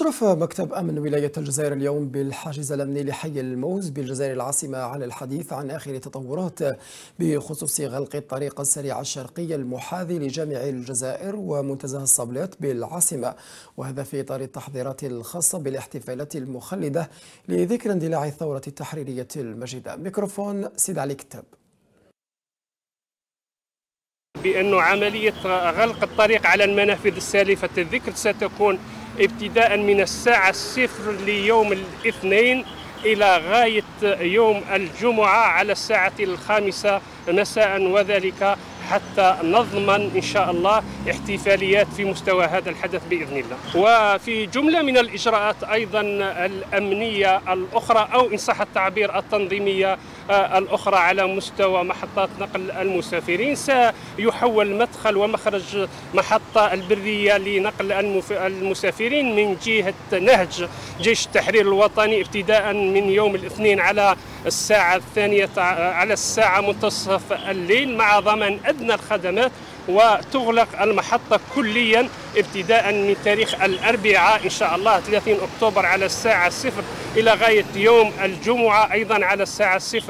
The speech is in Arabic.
أشرف مكتب أمن ولاية الجزائر اليوم بالحاجز الأمني لحي الموز بالجزائر العاصمة على الحديث عن آخر التطورات بخصوص غلق الطريق السريع الشرقي المحاذي لجامع الجزائر ومنتزه الصبلات بالعاصمة وهذا في إطار التحضيرات الخاصة بالاحتفالات المخلدة لذكر اندلاع الثورة التحريرية المجيدة. ميكروفون سيد علي كتاب. بأن عملية غلق الطريق على المنافذ السالفة الذكر ستكون ابتداء من الساعة الصفر ليوم الاثنين إلى غاية يوم الجمعة على الساعة الخامسة مساء. وذلك حتى نضمن إن شاء الله احتفاليات في مستوى هذا الحدث بإذن الله. وفي جملة من الإجراءات أيضا الأمنية الأخرى أو إن صح التعبير التنظيمية آه، الأخرى على مستوى محطات نقل المسافرين. سيحول مدخل ومخرج محطة البرية لنقل المسافرين من جهة نهج جيش التحرير الوطني ابتداء من يوم الاثنين على الساعة الثانية على الساعة منتصف الليل مع ضمان أدنى الخدمات وتغلق المحطة كليا ابتداء من تاريخ الأربعاء إن شاء الله 30 أكتوبر على الساعة صفر إلى غاية يوم الجمعة أيضا على الساعة صفر.